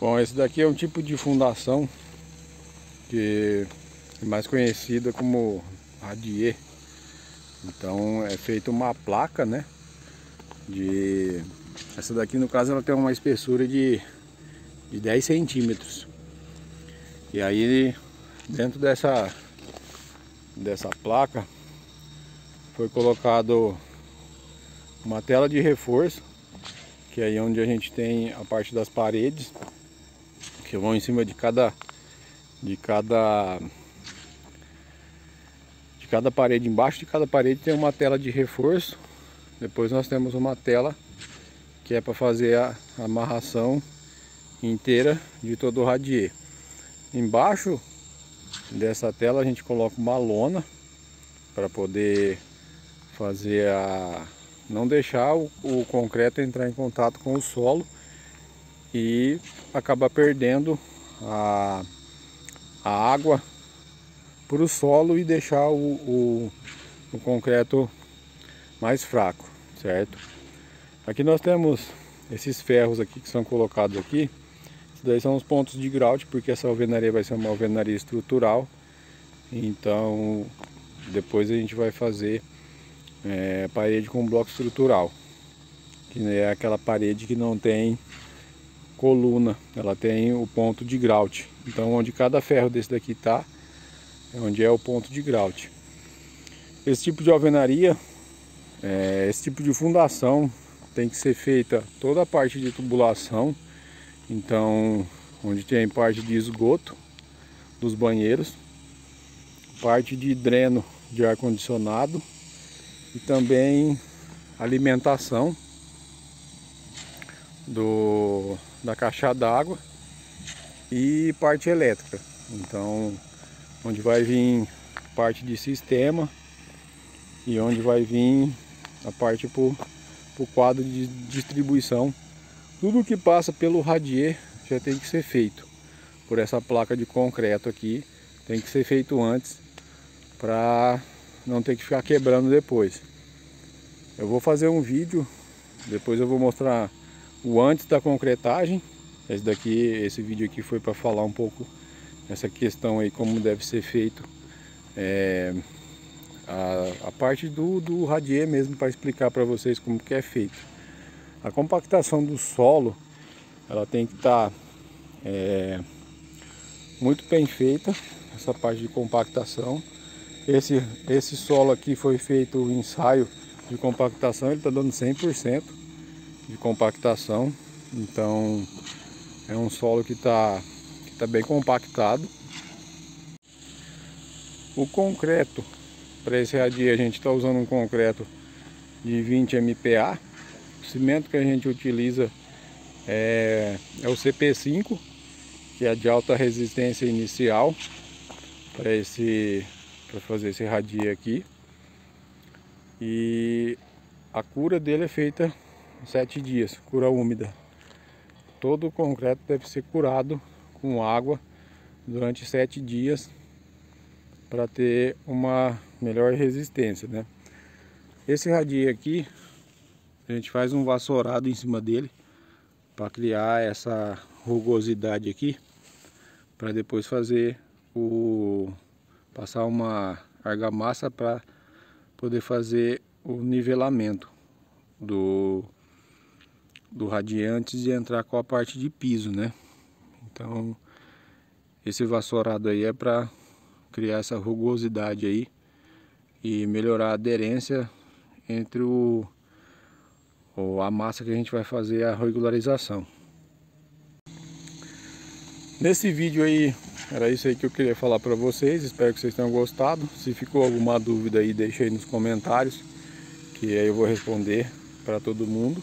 Bom, esse daqui é um tipo de fundação que é mais conhecida como radier. Então é feita uma placa, né? De essa daqui no caso ela tem uma espessura de, de 10 centímetros. E aí dentro dessa dessa placa foi colocado uma tela de reforço, que é aí onde a gente tem a parte das paredes, que vão em cima de cada de cada de cada parede embaixo de cada parede tem uma tela de reforço. Depois nós temos uma tela que é para fazer a amarração inteira de todo o radier. Embaixo dessa tela a gente coloca uma lona para poder fazer a não deixar o, o, concreto entrar em contato com o solo e acabar perdendo a, a água para o solo e deixar o, o, o concreto mais fraco, certo? Aqui nós temos esses ferros aqui que são colocados aqui. Esses daí são os pontos de grout, porque essa alvenaria vai ser uma alvenaria estrutural. Então, depois a gente vai fazer é, parede com bloco estrutural. Que é aquela parede que não tem coluna, ela tem o ponto de grout. Então, onde cada ferro desse daqui está, é onde é o ponto de grout. Esse tipo de alvenaria, é, esse tipo de fundação tem que ser feita toda a parte de tubulação. Então, onde tem parte de esgoto dos banheiros, parte de dreno de ar condicionado e também alimentação do, da caixa d'água e parte elétrica. Então, onde vai vir parte de sistema e onde vai vir a parte para o quadro de distribuição. Tudo que passa pelo radier já tem que ser feito por essa placa de concreto aqui. Tem que ser feito antes para não ter que ficar quebrando depois. Eu vou fazer um vídeo, depois eu vou mostrar o antes da concretagem. Esse daqui, esse vídeo aqui foi para falar um pouco essa questão aí como deve ser feito é, a, a, parte do, do radier mesmo para explicar para vocês como que é feito. A compactação do solo ela tem que estar tá, é, muito bem feita essa parte de compactação esse, esse solo aqui foi feito o ensaio de compactação, ele está dando 100% de compactação. Então é um solo que está que tá bem compactado. O concreto, para esse radia a gente está usando um concreto de 20 MPa. O cimento que a gente utiliza é, é o CP5, que é de alta resistência inicial para esse para fazer esse radia aqui. E a cura dele é feita sete dias, cura úmida. Todo o concreto deve ser curado com água durante sete dias para ter uma melhor resistência, né? Esse radia aqui, a gente faz um vassourado em cima dele para criar essa rugosidade aqui, para depois fazer o passar uma argamassa para poder fazer o nivelamento do, do radiante e entrar com a parte de piso, né? Então, esse vassourado aí é para criar essa rugosidade aí e melhorar a aderência entre o, o a massa que a gente vai fazer a regularização. Nesse vídeo aí era isso aí que eu queria falar para vocês. Espero que vocês tenham gostado. Se ficou alguma dúvida aí, deixa aí nos comentários. Que aí eu vou responder para todo mundo.